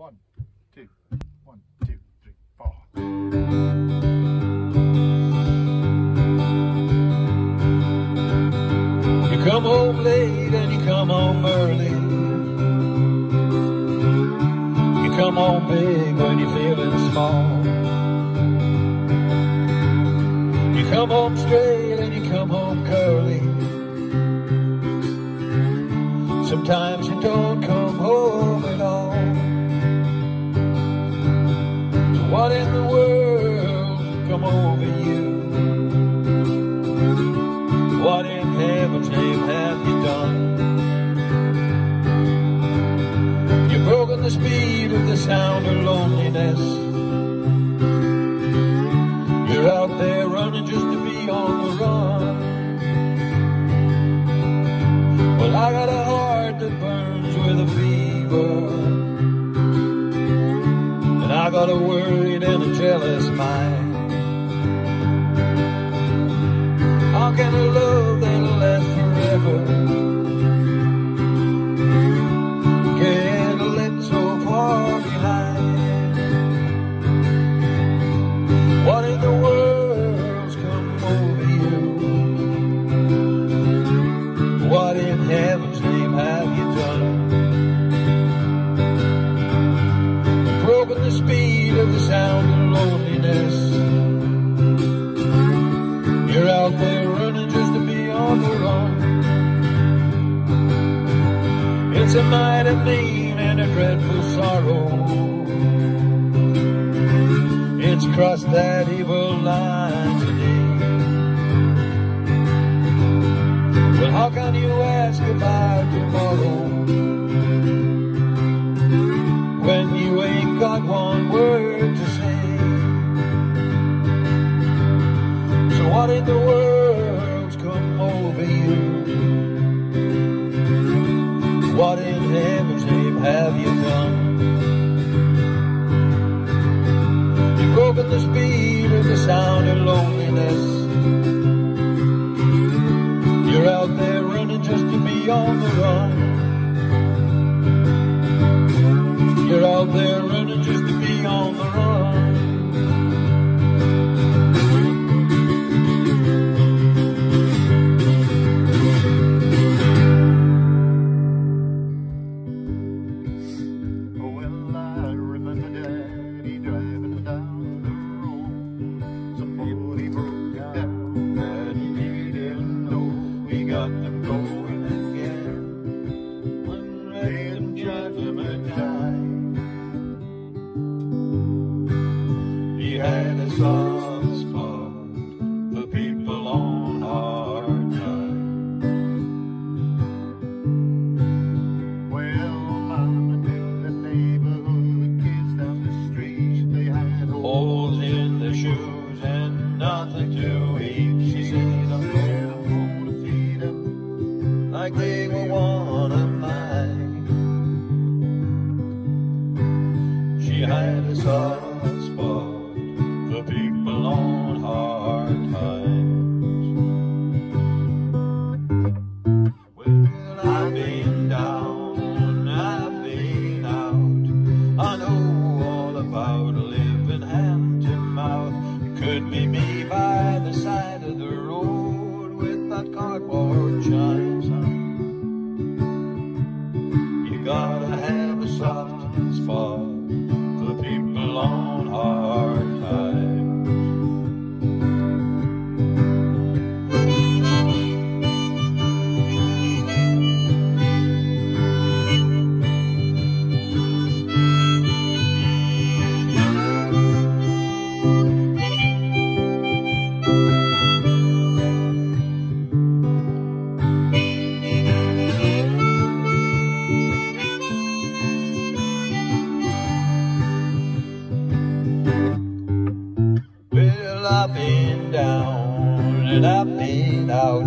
One, two, one, two, three, four. You come home late and you come home early. You come home big when you're feeling small. You come home straight and you come home curly. Sometimes you don't come home what in the world come over you? What in heaven's name have you done? You've broken the speed of the sound a worried and a jealous mind. A mighty mean and a dreadful sorrow. It's crossed that evil line today. Well, how can you ask about tomorrow have you? You've the speed of the sound of loneliness. Um, with I've been down and I've been out.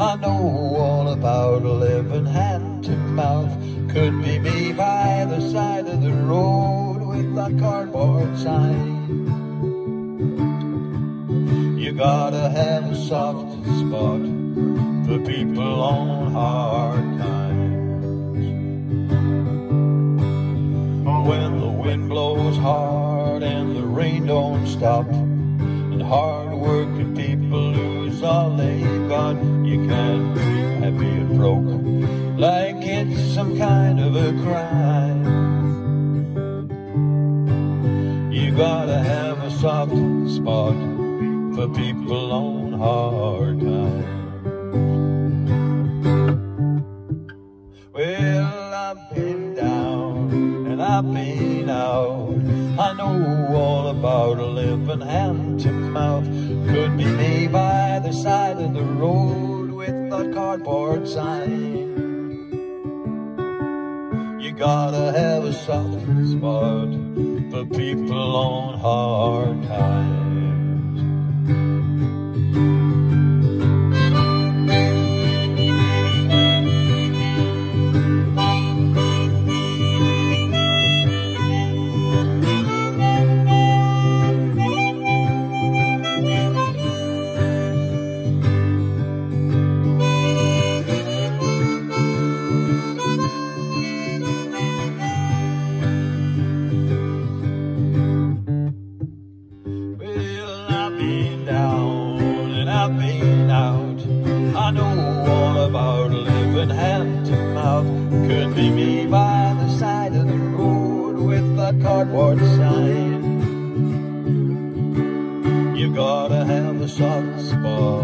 I know all about living hand to mouth. Could be me by the side of the road with a cardboard sign. You gotta have a soft spot for people on hard times. When the wind blows hard and the rain don't stop. Happy and broken like it's some kind of a crime. You gotta have a soft spot for people on hard times. Well, I've been down and I've been out. I know all about a living hand to mouth. Could be me by the side of the road that cardboard sign. You gotta have a soft spot for people on hard times. Cardboard sign. You gotta have a soft spot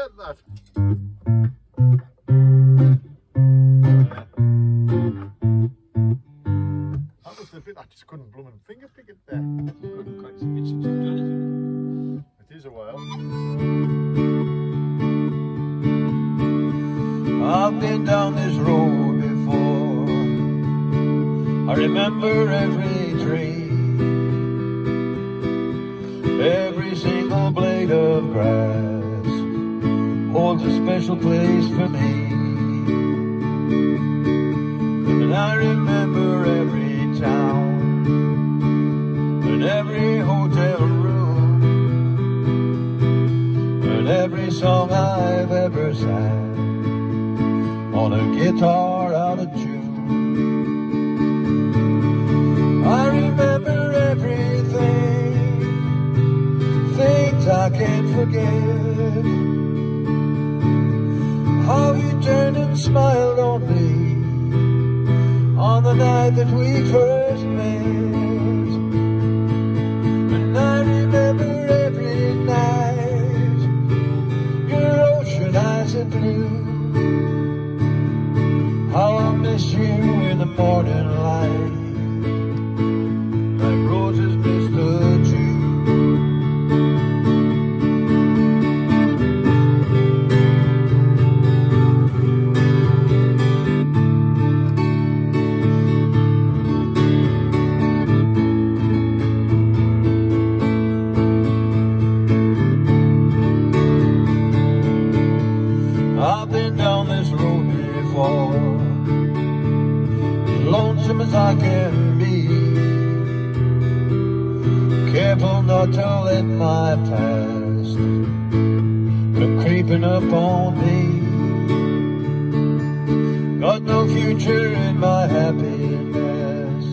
I couldn't get that. That was the bit I just couldn't blooming finger pick it there. It is a while. I've been down this road before. I remember every tree, every single blade of grass holds a special place for me. And I remember every town and every hotel room and every song I've ever sang on a guitar out of tune. I remember everything, things I can't forget. How you turned and smiled on me on the night that we first met. And I remember every night your ocean eyes are blue. How I miss you in the morning light my past Come creeping up on me. Got no future in my happiness.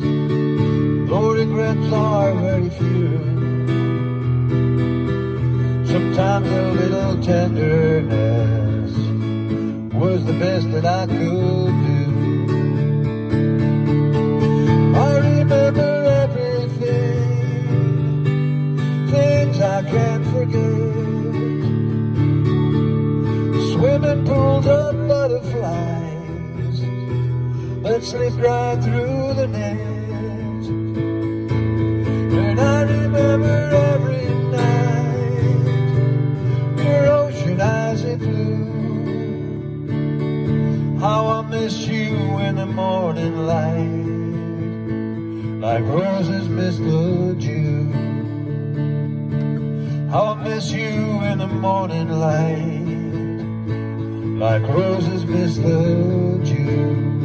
Though regrets are very few. Sometimes a little tenderness was the best that I could slipped right through the night. And I remember every night your ocean eyes are blue. How I miss you in the morning light like roses miss the dew. How I'll miss you in the morning light, like roses miss the dew.